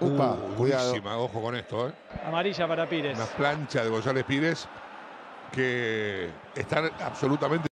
Upa, cuidado. ojo con esto, ¿eh? Amarilla para Pires. Una plancha de González Pires que están absolutamente